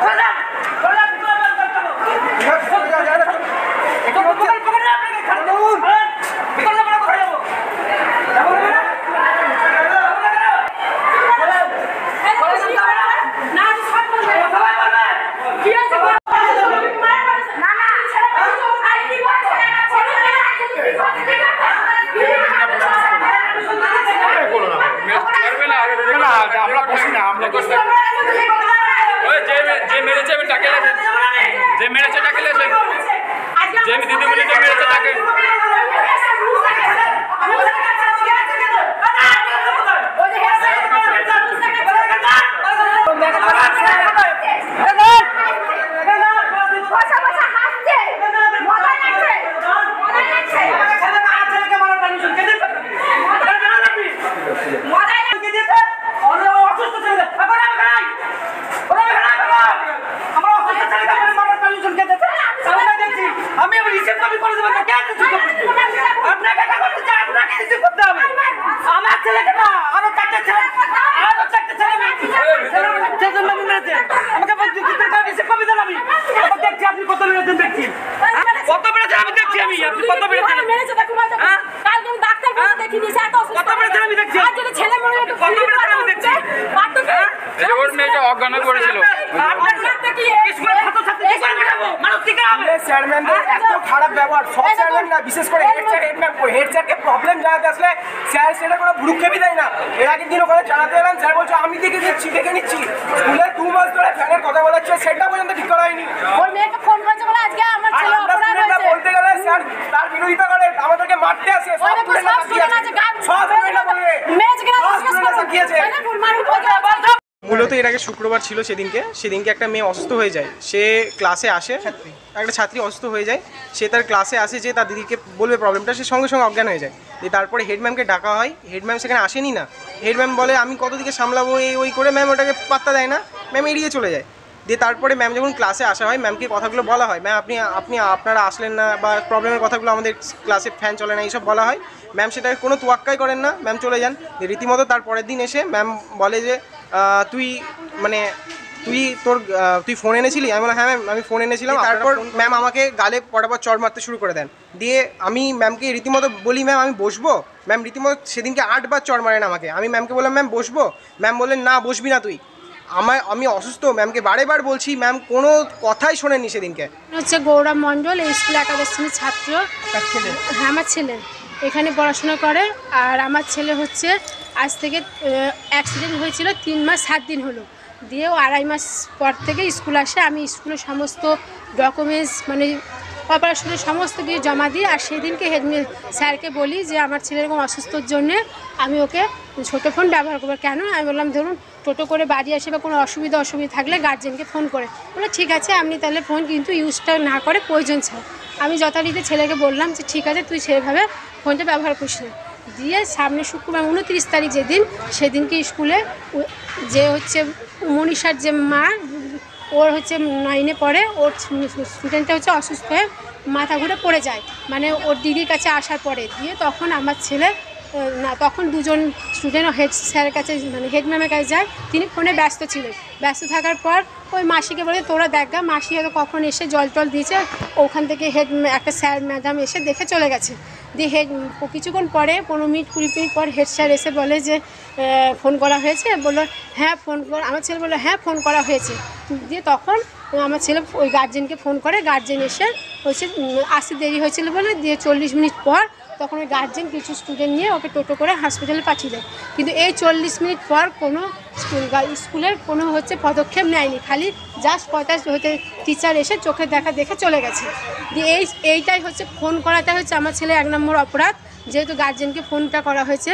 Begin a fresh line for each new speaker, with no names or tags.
আমরা যে মেরেছে আমি টাকে যে মেরেছে টাকে যে দিদিমণি যে মেরেছে তাকে
আমি আবার রিসিভ কপি করে দেবো কে রিসিভ কপি আপনাকে টাকা করতে চাই আপনাকে রিসিভ করতে হবে আমার ছেলেকে না আরও চারটে ছেলে আরও চারটে ছেলে ছেলে মেয়ে মেরেছে আমাকে বলছি কি টাকা রিসিভ কপি দেন আমি আমি দেখছি আপনি কত মেরেছেন দেখছি কত আমি দেখছি আপনি কত মেরেছেন হ্যাঁ? কত মেরেছেন আমি দেখছি? কত মেরেছেন আমি দেখছি? হ্যাঁ?
এই ওর মেয়েটা অজ্ঞান হয়ে পড়েছিল
আপনার স্কুলের ছাত্রছাত্রী কি করে মেটাবো? মানুষ কি করে হবে?
স্যারম্যানদের এত খারাপ ব্যবহার সব স্যারম্যান না বিশেষ করে head sir head ma'am head স্যারকে প্রবলেম জানাতে আসলে স্যার সেটা কোনো ভ্রুক্ষেপই দেয় না। এর আগের দিন ওখানে জানাতে এলাম স্যার বলছে আমি দেখে দিচ্ছি দেখে নিচ্ছি। স্কুলে দু মাস ধরে ফ্যানের কথা বলাচ্ছে সেটা পর্যন্ত ঠিক করা হয়নি
ওর মেয়েকে ফোন করেছে বলে আজকে আমার
আর
ছেলে
আমরা
অপরাধ
স্টুডেন্টরা
হয়েছে
বলতে গেলে স্যার তার বিরোধিতা করে আমাদেরকে মারতে আসে সব
ওই দেখো,
স্টুডেন্টরা
সব
তাকিয়ে
student
আছে
আছে, গান-
সব স্টুডেন্টরা বলবে
মেরেছে কিনা
সব
জিজ্ঞেস
স্টুডেন্টরা
করো।
তাকিয়ে আছে
তাই না? গুলমানুর খোঁজে।
মূলত এর আগে শুক্রবার ছিল সেদিনকে। সেদিনকে একটা মেয়ে অসুস্থ হয়ে যায়। সে ক্লাসে আসে। একটা ছাত্রী অসুস্থ হয়ে যায়। সে তার ক্লাসে আসে যে তার দিদিকে বলবে প্রবলেমটা সে সঙ্গে সঙ্গে অজ্ঞান হয়ে যায়। দিয়ে তারপরে হেড ম্যামকে ডাকা হয়। হেড ম্যাম সেখানে আসেনি না। হেড ম্যাম বলে আমি কত দিকে সামলাবো? এই ওই করে ম্যাম ওটাকে পাত্তা দেয় না। ম্যাম এড়িয়ে চলে যায়। দিয়ে তারপরে ম্যাম যখন ক্লাসে আসা হয় ম্যামকে কথাগুলো বলা হয় ম্যাম আপনি আপনি আপনারা আসলেন না বা প্রবলেমের কথাগুলো আমাদের ক্লাসে ফ্যান চলে না এইসব বলা হয়। ম্যাম সেটাকে কোনো তোয়াক্কাই করেন না ম্যাম চলে যান। রীতিমতো তার পরের দিন এসে ম্যাম বলে যে তুই মানে তুই তোর তুই ফোন এনেছিলি? আমি বললাম হ্যাঁ ম্যাম আমি ফোন এনেছিলাম তারপর ম্যাম আমাকে গালে পটাপট চড় মারতে শুরু করে দেন। দিয়ে আমি ম্যামকে রীতিমতো বলি ম্যাম আমি বসবো? ম্যাম রীতিমতো সেদিনকে আটবার চড় মারেন আমাকে। আমি ম্যামকে বললাম ম্যাম বসবো? ম্যাম বললেন না বসবি না তুই। আমার আমি অসুস্থ ম্যামকে বারে বার বলছি ম্যাম কোনো কথাই শোনেননি সেদিনকে।
হচ্ছে গৌরব মণ্ডল এই স্কুল একাদশ শ্রেণির ছাত্র। হ্যাঁ আমার ছেলে। এখানে পড়াশোনা করে আর আমার ছেলে হচ্ছে আজ থেকে অ্যাক্সিডেন্ট হয়েছিল তিন মাস সাত দিন হলো। দিয়ে ও আড়াই মাস পর থেকে স্কুল আসে। আমি স্কুলের সমস্ত ডকুমেন্টস মানে অপারেশনের সমস্ত কিছু জমা দিই আর সেদিনকে হেড স্যারকে বলি যে আমার ছেলে এরকম অসুস্থর জন্যে আমি ওকে ছোটো ফোন ব্যবহার করব। কেন? আমি বললাম, ধরুন টোটো করে বাড়ি আসে বা কোনো অসুবিধা অসুবিধা থাকলে গার্জেনকে ফোন করে। বলে, ঠিক আছে, আপনি তাহলে ফোন কিন্তু ইউজটা না করে প্রয়োজন ছাড়া। আমি যথারীতি ছেলেকে বললাম যে, ঠিক আছে, তুই সেভাবে ফোনটা ব্যবহার করিস না। দিয়ে সামনে শুক্রবার উনত্রিশ তারিখ যেদিন, সেদিনকে স্কুলে যে হচ্ছে মনীষার যে মা ওর হচ্ছে নাইনে পড়ে, ওর স্টুডেন্টটা হচ্ছে অসুস্থ হয়ে মাথা ঘুরে পড়ে যায়। মানে ওর দিদির কাছে আসার পরে দিয়ে তখন আমার ছেলে, না, তখন দুজন স্টুডেন্ট হেড স্যারের কাছে মানে হেড ম্যামের কাছে যায়। তিনি ফোনে ব্যস্ত ছিলেন। ব্যস্ত থাকার পর ওই মাসিকে বলে, তোরা দেখ গা, মাসি হয়তো কখন এসে জল টল দিয়েছে, ওখান থেকে হেড একটা স্যার ম্যাডাম এসে দেখে চলে গেছে। দিয়ে হেড কিছুক্ষণ পরে, পনেরো মিনিট, কুড়ি মিনিট পর হেড স্যার এসে বলে যে ফোন করা হয়েছে? বলল হ্যাঁ ফোন আমার ছেলে বলল হ্যাঁ ফোন করা হয়েছে। দিয়ে তখন আমার ছেলে ওই গার্জেনকে ফোন করে। গার্জেন এসে হচ্ছে আসতে দেরি হয়েছিল বলে দিয়ে চল্লিশ মিনিট পর তখন ওই গার্জেন কিছু স্টুডেন্ট নিয়ে ওকে টোটো করে হাসপাতালে পাঠিয়ে দেয়। কিন্তু এই চল্লিশ মিনিট পর কোনো স্কুল স্কুলের কোনো হচ্ছে পদক্ষেপ নেয়নি। খালি জাস্ট পঁয়তাল্লিশ হতে টিচার এসে চোখে দেখা দেখে চলে গেছে। দিয়ে এই, এইটাই হচ্ছে ফোন করাটা হচ্ছে আমার ছেলে এক নম্বর অপরাধ। যেহেতু গার্জেনকে ফোনটা করা হয়েছে